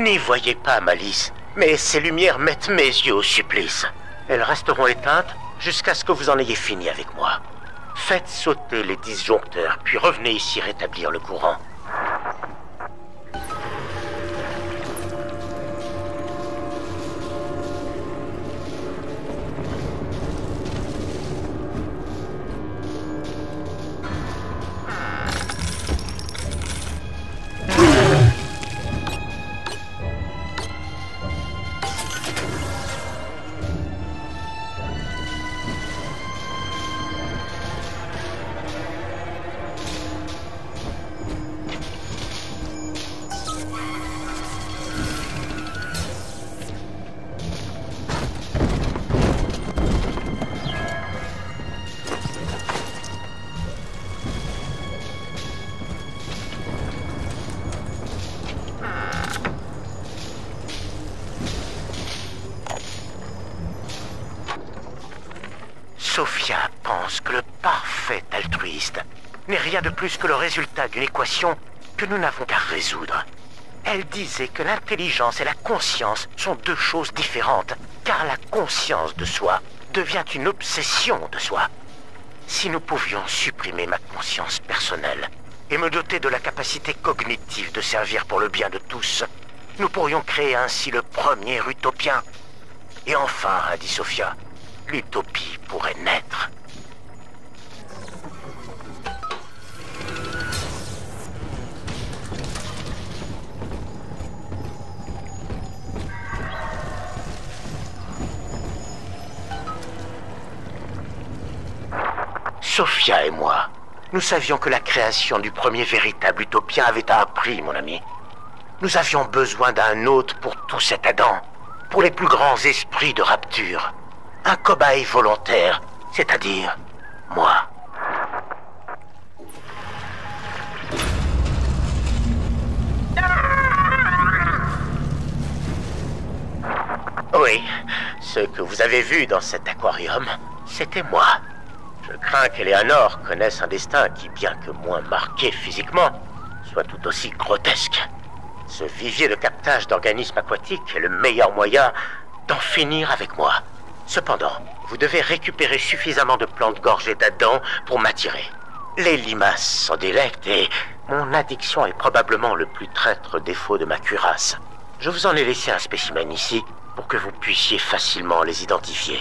N'y voyez pas, Malice, mais ces lumières mettent mes yeux au supplice. Elles resteront éteintes jusqu'à ce que vous en ayez fini avec moi. Faites sauter les disjoncteurs, puis revenez ici rétablir le courant. Plus que le résultat d'une équation que nous n'avons qu'à résoudre. Elle disait que l'intelligence et la conscience sont deux choses différentes, car la conscience de soi devient une obsession de soi. Si nous pouvions supprimer ma conscience personnelle et me doter de la capacité cognitive de servir pour le bien de tous, nous pourrions créer ainsi le premier utopien. Et enfin, a dit Sophia, l'utopie pourrait naître. Sophia et moi, nous savions que la création du premier véritable utopien avait un prix, mon ami. Nous avions besoin d'un hôte pour tout cet Adam, pour les plus grands esprits de rapture. Un cobaye volontaire, c'est-à-dire moi. Oui, ce que vous avez vu dans cet aquarium, c'était moi. Je crains qu'Eleanor connaisse un destin qui, bien que moins marqué physiquement, soit tout aussi grotesque. Ce vivier de captage d'organismes aquatiques est le meilleur moyen d'en finir avec moi. Cependant, vous devez récupérer suffisamment de plantes gorgées d'Adam pour m'attirer. Les limaces sont délectes et mon addiction est probablement le plus traître défaut de ma cuirasse. Je vous en ai laissé un spécimen ici pour que vous puissiez facilement les identifier.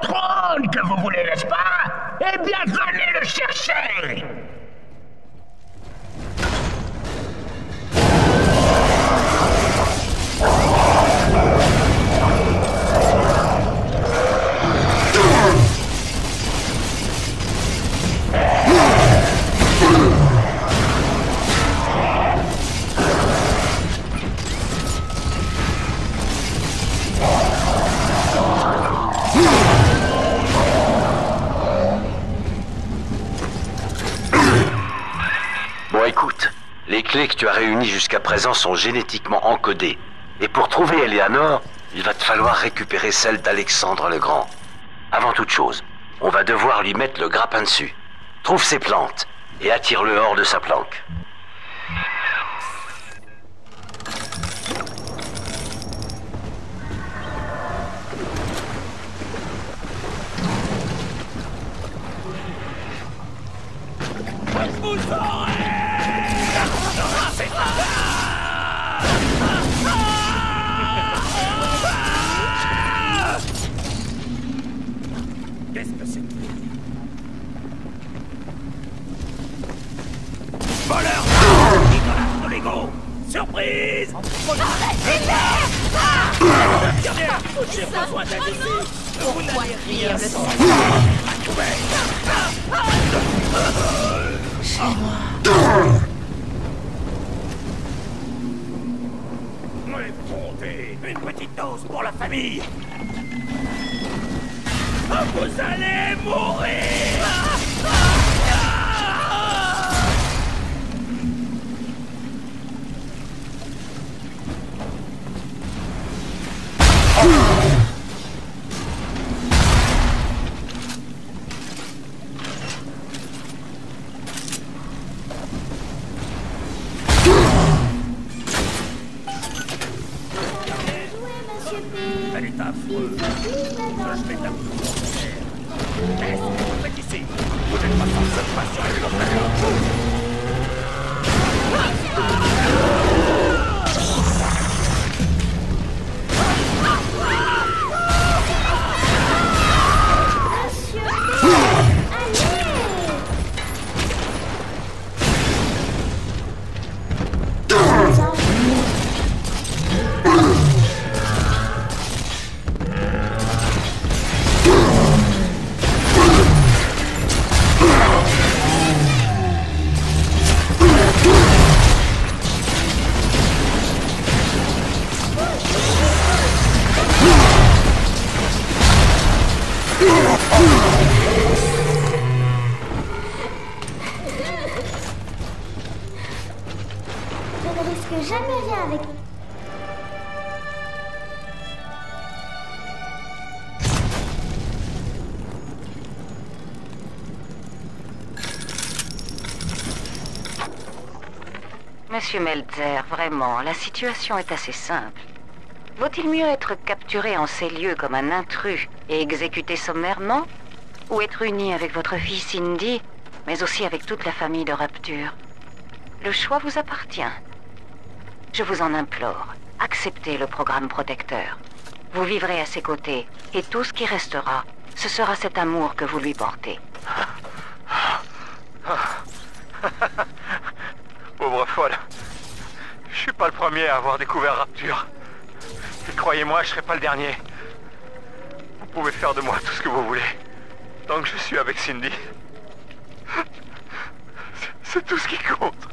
Trône que vous voulez, n'est-ce pas? Eh bien, venez le chercher les clés que tu as réunies jusqu'à présent sont génétiquement encodées. Et pour trouver Eleanor, il va te falloir récupérer celle d'Alexandre le Grand. Avant toute chose, on va devoir lui mettre le grappin dessus. Trouve ses plantes et attire-le hors de sa planque. Surprise Regardez J'ai besoin d'un ici Vous n'avez rien fondez Une petite dose pour la famille Ah, Vous allez mourir Il faut plus Monsieur Meltzer, vraiment, la situation est assez simple. Vaut-il mieux être capturé en ces lieux comme un intrus et exécuté sommairement Ou être uni avec votre fille Cindy, mais aussi avec toute la famille de Rapture? Le choix vous appartient. Je vous en implore, acceptez le programme protecteur. Vous vivrez à ses côtés, et tout ce qui restera, ce sera cet amour que vous lui portez. Folle. Je suis pas le premier à avoir découvert Rapture. Et croyez-moi, je serai pas le dernier. Vous pouvez faire de moi tout ce que vous voulez. Tant que je suis avec Cindy. C'est tout ce qui compte.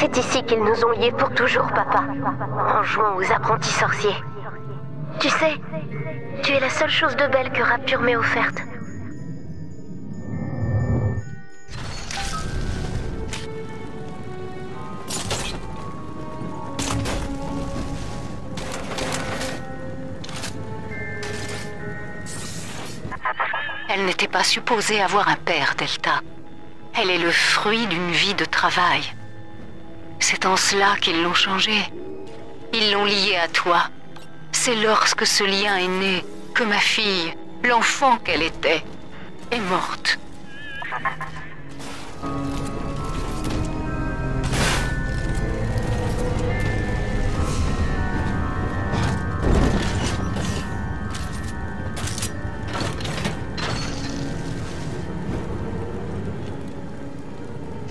C'est ici qu'ils nous ont liés pour toujours, papa. En jouant aux apprentis sorciers. Tu sais, tu es la seule chose de belle que Rapture m'ait offerte. Elle n'était pas supposée avoir un père, Delta. Elle est le fruit d'une vie de travail. C'est en cela qu'ils l'ont changée. Ils l'ont liée à toi. C'est lorsque ce lien est né que ma fille, l'enfant qu'elle était, est morte.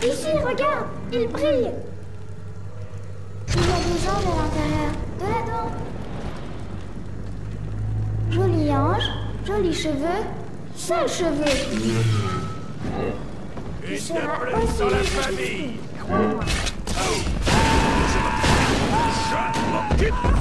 Ici, regarde, il brille. Il y a des anges à l'intérieur. De là-dedans. Joli ange, jolis cheveux, sales cheveux. Une aussi dans la famille. crois-moi. Je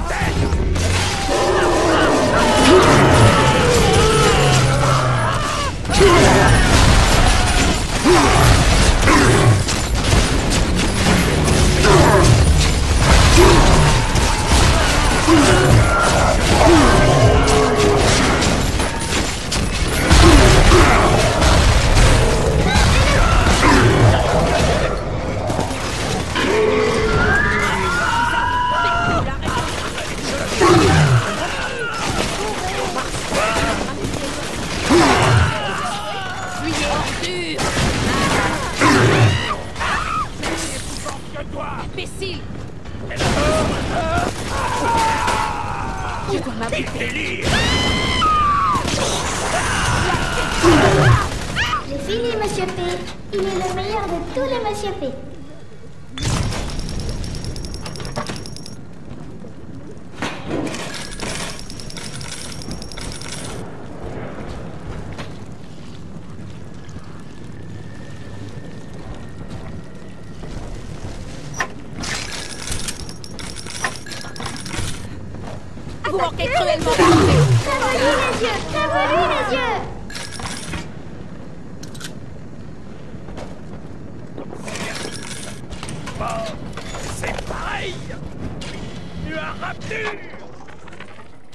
Vous manquez cruellement Révolue les yeux Révolue les yeux Bon, c'est pareil Tu as rapture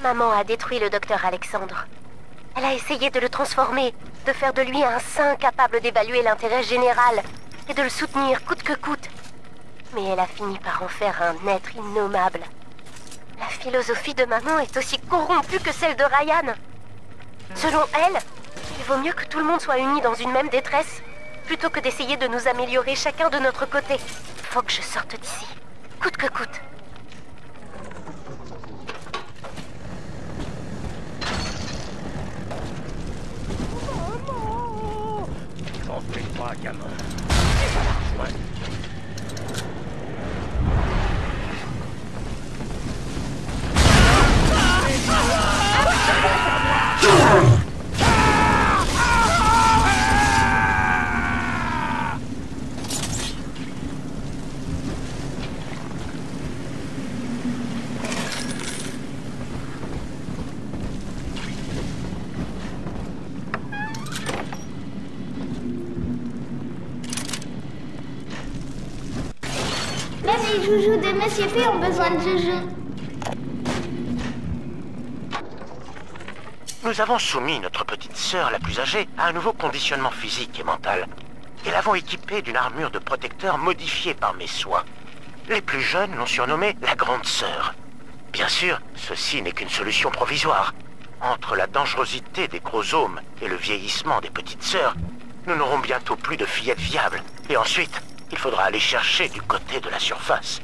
Maman a détruit le docteur Alexandre. Elle a essayé de le transformer, de faire de lui un saint capable d'évaluer l'intérêt général et de le soutenir coûte que coûte. Mais elle a fini par en faire un être innommable. La philosophie de maman est aussi corrompue que celle de Ryan. Selon elle, il vaut mieux que tout le monde soit uni dans une même détresse, plutôt que d'essayer de nous améliorer chacun de notre côté. Faut que je sorte d'ici, coûte que coûte. Ça va rejoindre. Même les joujoux de Monsieur P ont besoin de joujoux. Nous avons soumis notre petite sœur la plus âgée à un nouveau conditionnement physique et mental. Et l'avons équipée d'une armure de protecteur modifiée par mes soins. Les plus jeunes l'ont surnommée la Grande Sœur. Bien sûr, ceci n'est qu'une solution provisoire. Entre la dangerosité des chromosomes et le vieillissement des petites sœurs, nous n'aurons bientôt plus de fillettes viables. Et ensuite, il faudra aller chercher du côté de la surface.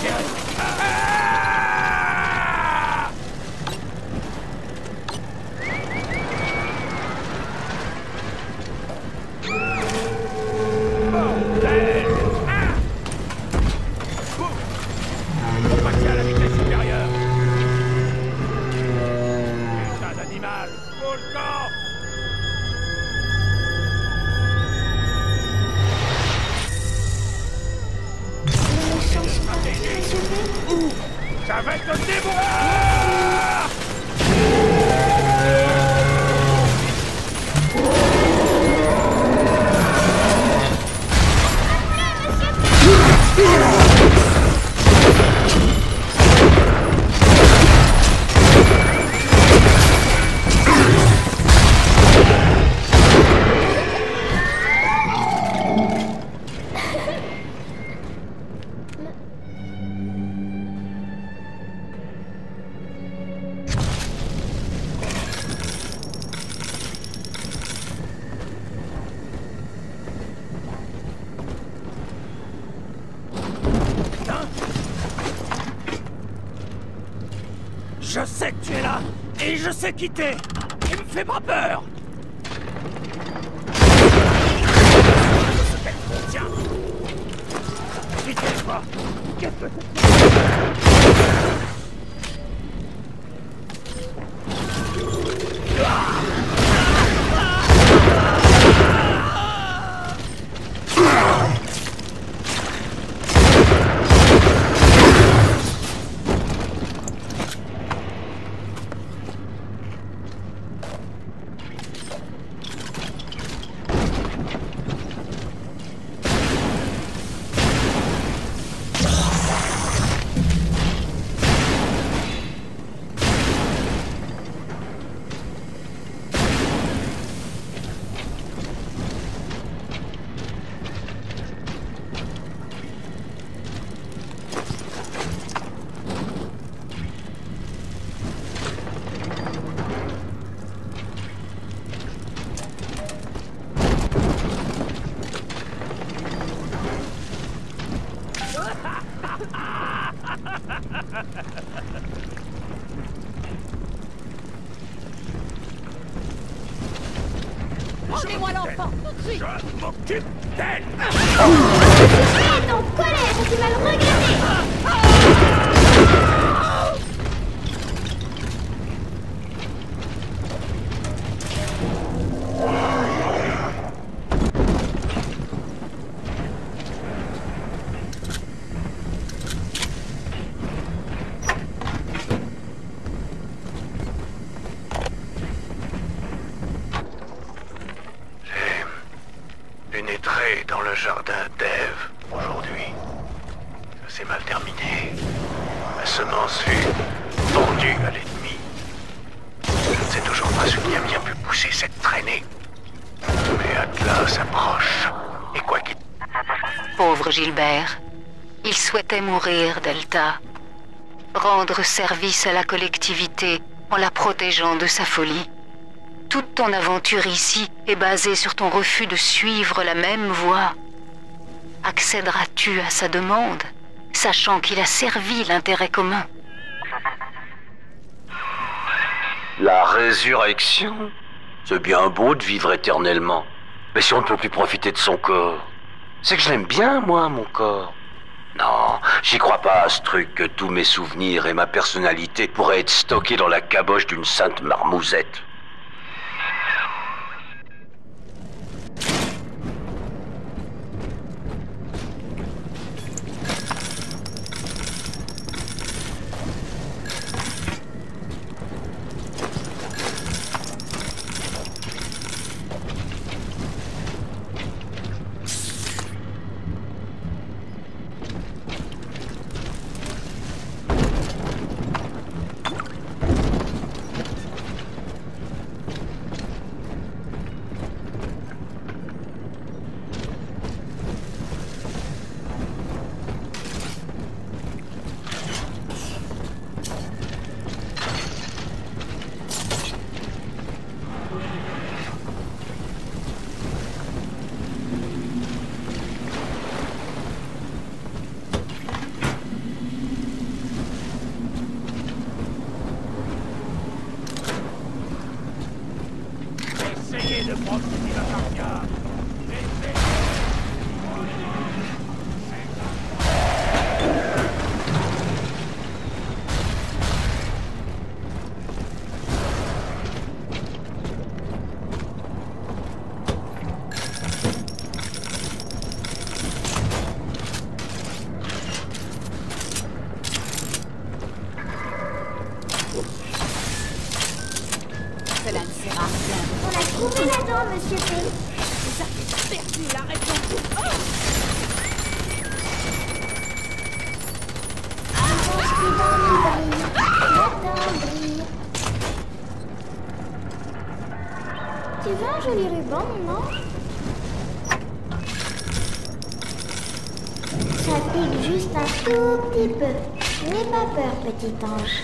Get Et je sais qui t'es Et me fais pas peur Je m'occupe Il souhaitait mourir, Delta. Rendre service à la collectivité en la protégeant de sa folie. Toute ton aventure ici est basée sur ton refus de suivre la même voie. Accéderas-tu à sa demande, sachant qu'il a servi l'intérêt commun? La résurrection? C'est bien beau de vivre éternellement. Mais si on ne peut plus profiter de son corps, c'est que je l'aime bien, moi, mon corps. Non, j'y crois pas à ce truc que tous mes souvenirs et ma personnalité pourraient être stockés dans la caboche d'une sainte marmousette. Tu veux un joli ruban, mon Ça pique juste un tout petit peu. N'aie pas peur, petit ange.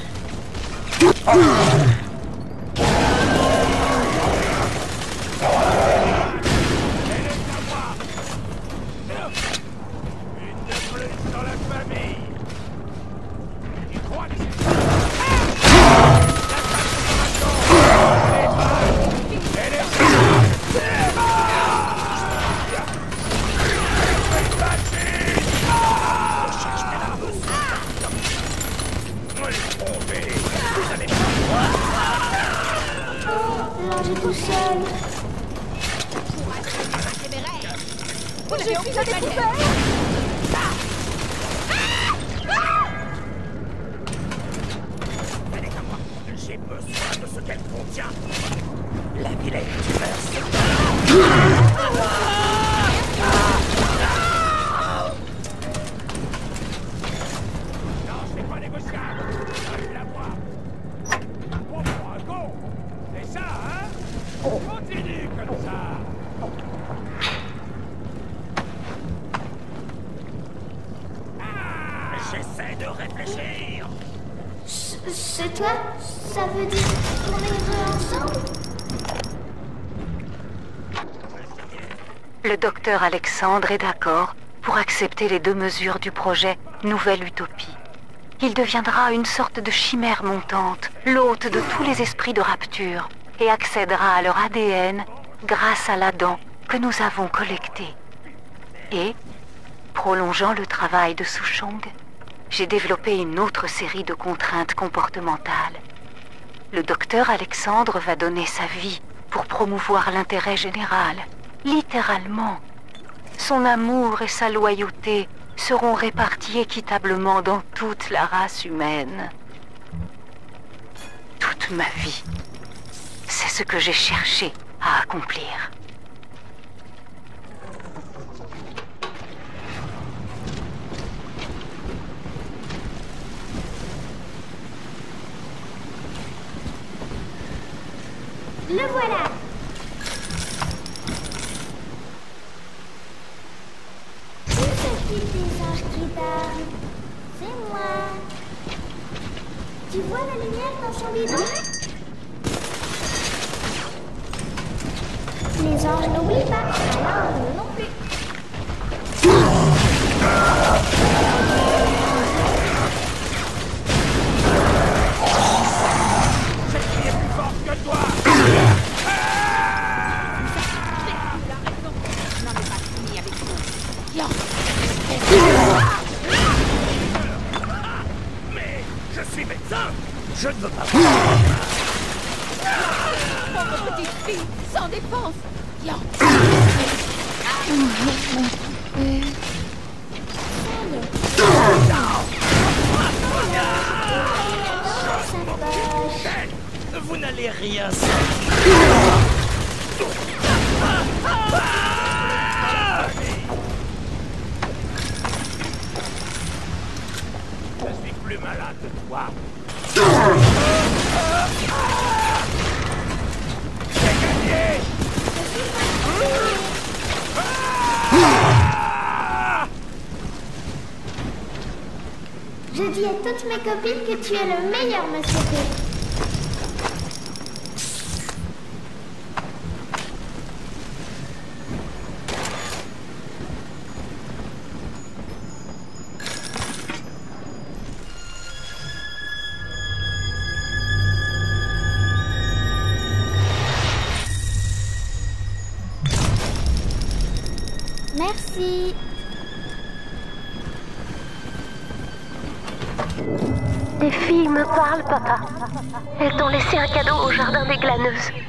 C- C'est toi Ça veut dire qu'on est ensemble? Le docteur Alexandre est d'accord pour accepter les deux mesures du projet Nouvelle Utopie. Il deviendra une sorte de chimère montante, l'hôte de tous les esprits de rapture, et accédera à leur ADN grâce à la dent que nous avons collecté. Et, prolongeant le travail de Souchong, j'ai développé une autre série de contraintes comportementales. Le docteur Alexandre va donner sa vie pour promouvoir l'intérêt général, littéralement. Son amour et sa loyauté seront répartis équitablement dans toute la race humaine. Toute ma vie, c'est ce que j'ai cherché à accomplir. Le voilà. Qui s'occupe des anges qui dorment C'est moi. Tu vois la lumière dans son bidon? Plus malade toi. J'ai gagné Je dis à toutes mes copines que tu es le meilleur, monsieur au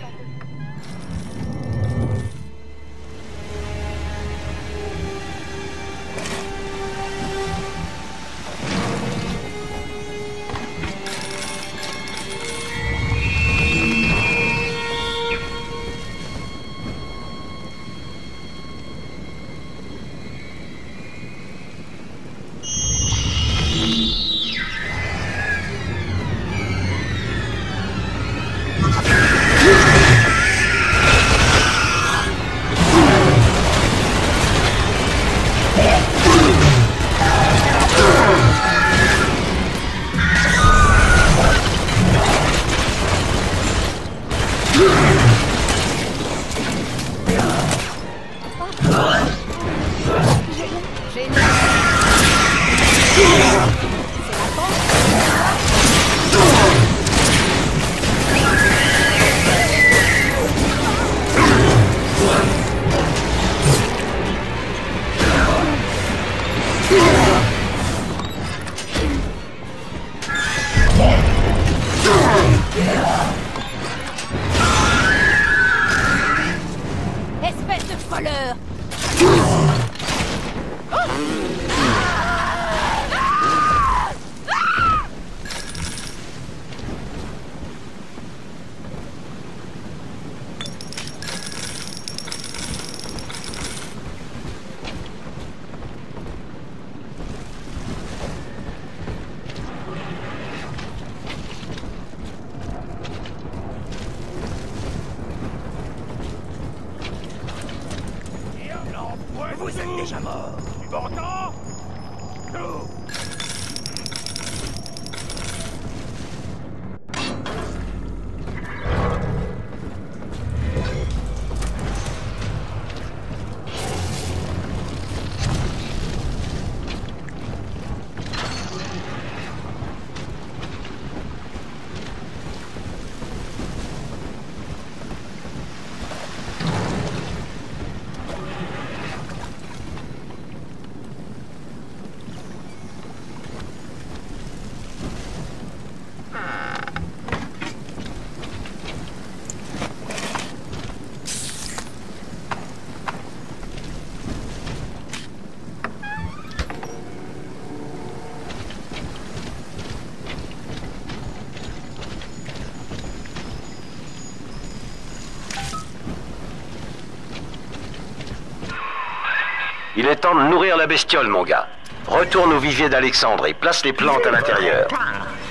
Il est temps de nourrir la bestiole, mon gars. Retourne au vivier d'Alexandre et place les plantes à l'intérieur.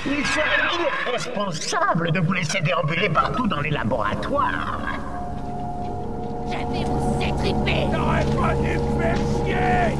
Il serait irresponsable de vous laisser déambuler partout dans les laboratoires. Je vais vous étriper T'aurais pas dû me faire chier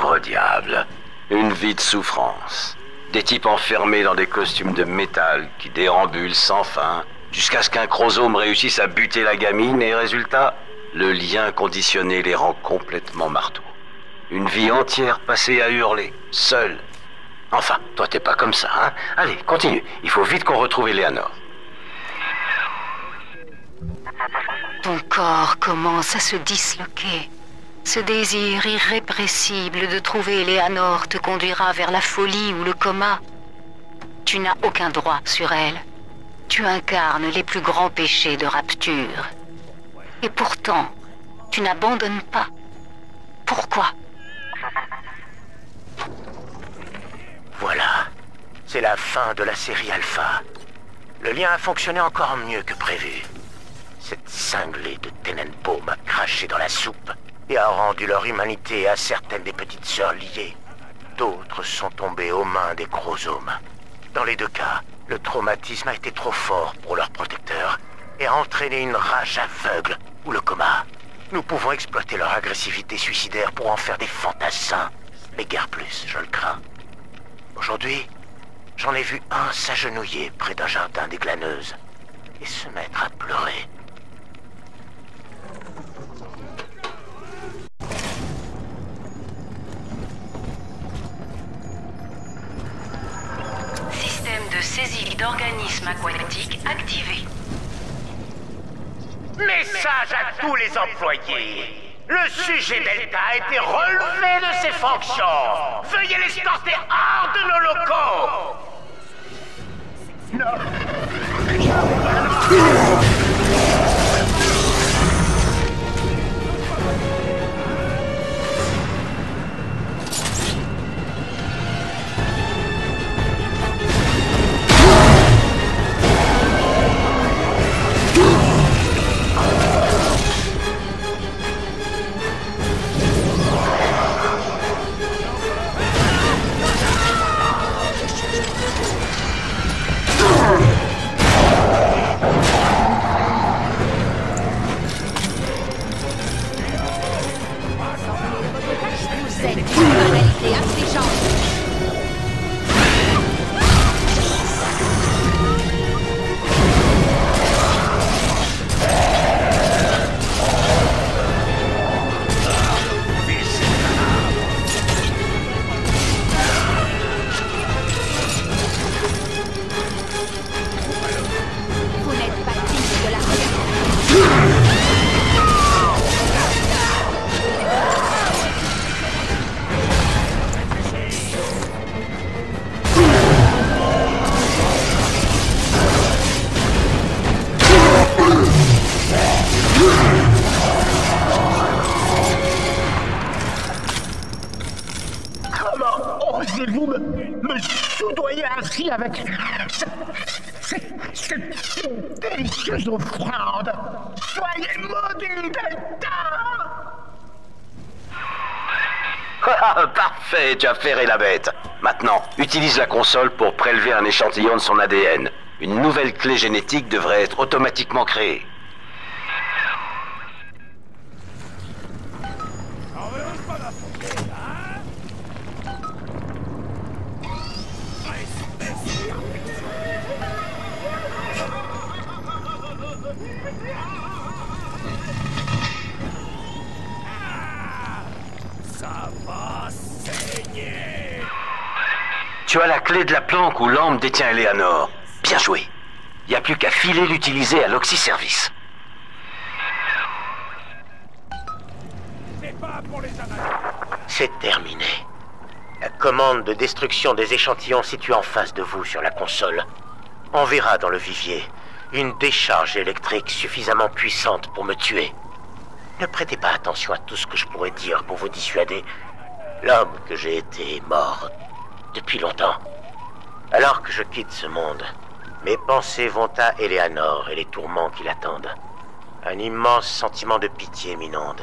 Pauvre diable. Une vie de souffrance. Des types enfermés dans des costumes de métal qui déambulent sans fin jusqu'à ce qu'un chromosome réussisse à buter la gamine et résultat, le lien conditionné les rend complètement marteaux. Une vie entière passée à hurler, seul. Enfin, toi t'es pas comme ça, hein Allez, continue. Il faut vite qu'on retrouve Eleanor. Ton corps commence à se disloquer. Ce désir irrépressible de trouver Eleanor te conduira vers la folie ou le coma. Tu n'as aucun droit sur elle. Tu incarnes les plus grands péchés de rapture. Et pourtant, tu n'abandonnes pas. Pourquoi? Voilà. C'est la fin de la série Alpha. Le lien a fonctionné encore mieux que prévu. Cette cinglée de Tenenbaum m'a craché dans la soupe et a rendu leur humanité à certaines des petites sœurs liées. D'autres sont tombées aux mains des chromosomes. Dans les deux cas, le traumatisme a été trop fort pour leur protecteur et a entraîné une rage aveugle ou le coma. Nous pouvons exploiter leur agressivité suicidaire pour en faire des fantassins, mais guère plus, je le crains. Aujourd'hui, j'en ai vu un s'agenouiller près d'un jardin des glaneuses et se mettre à pleurer. De saisie d'organismes aquatiques activé. Message à tous les employés. Le sujet Delta a été relevé de ses fonctions. Veuillez l'escorter hors de nos locaux. Tu as ferré la bête. Maintenant, utilise la console pour prélever un échantillon de son ADN. Une nouvelle clé génétique devrait être automatiquement créée. Tu as la clé de la planque où l'âme détient Eleanor. Bien joué. Il n'y a plus qu'à filer l'utiliser à l'Oxy-Service. C'est terminé. La commande de destruction des échantillons située en face de vous sur la console enverra dans le vivier une décharge électrique suffisamment puissante pour me tuer. Ne prêtez pas attention à tout ce que je pourrais dire pour vous dissuader. L'homme que j'ai été est mort depuis longtemps. Alors que je quitte ce monde, mes pensées vont à Eleanor et les tourments qui l'attendent. Un immense sentiment de pitié m'inonde.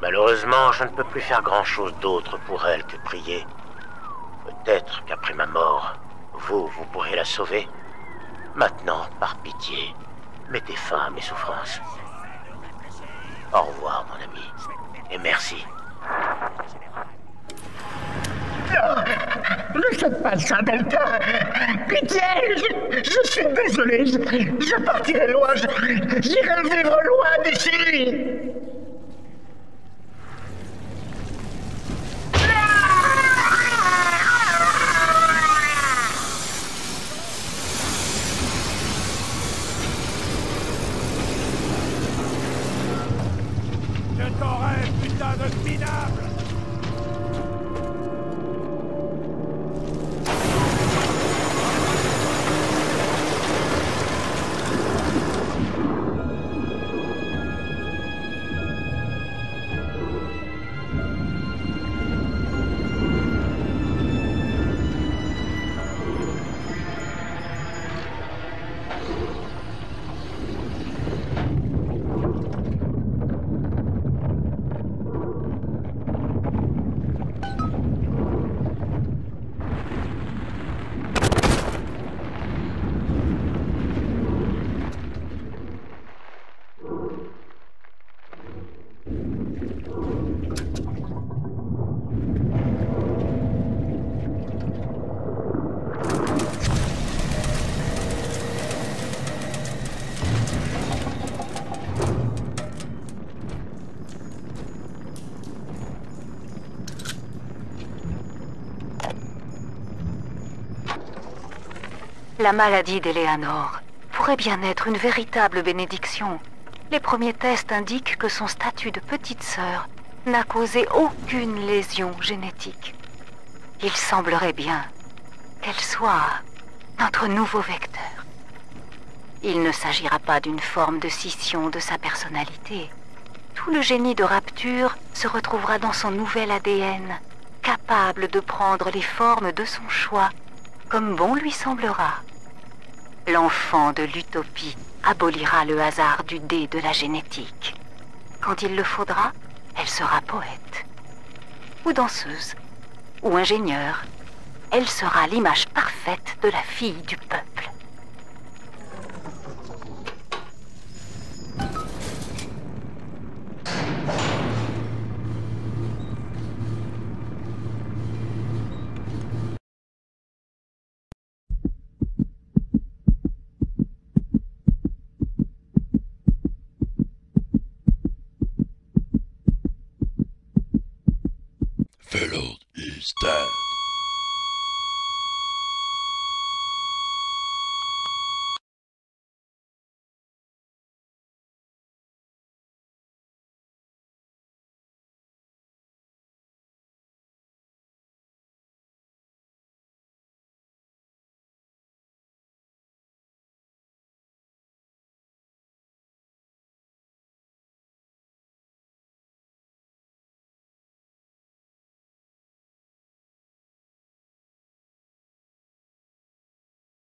Malheureusement, je ne peux plus faire grand-chose d'autre pour elle que prier. Peut-être qu'après ma mort, vous, vous pourrez la sauver. Maintenant, par pitié, mettez fin à mes souffrances. Au revoir, mon ami. Et merci. Ne faites pas ça, Delta. Pitié je, je suis désolé, je, je partirai loin, j'irai vivre loin d'ici La maladie d'Eleanor pourrait bien être une véritable bénédiction. Les premiers tests indiquent que son statut de petite sœur n'a causé aucune lésion génétique. Il semblerait bien qu'elle soit notre nouveau vecteur. Il ne s'agira pas d'une forme de scission de sa personnalité. Tout le génie de Rapture se retrouvera dans son nouvel ADN, capable de prendre les formes de son choix, comme bon lui semblera. L'enfant de l'utopie abolira le hasard du dé de la génétique. Quand il le faudra, elle sera poète, ou danseuse, ou ingénieure. Elle sera l'image parfaite de la fille du peuple.